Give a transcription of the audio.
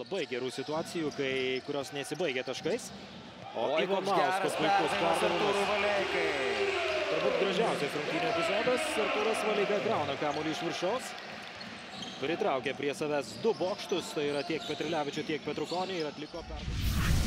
labai gerų situacijų, kai, kurios nesibaigia taškais. O Oi, koks Ivanauskas geras puikus perdavimas Artūrui perdavimas. Valeikai. Turbūt gražiausias rungtynių epizodas. Artūras Valeiga grauna kamuolį iš viršaus. Pritraukė prie savęs du bokštus, tai yra tiek Petrilevičių, tiek Petrukonį ir atliko perdavimus.